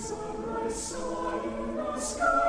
is on my side in the sky.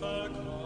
Come.